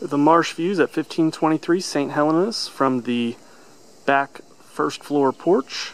The marsh views at 1523 St. Helena's from the back first floor porch.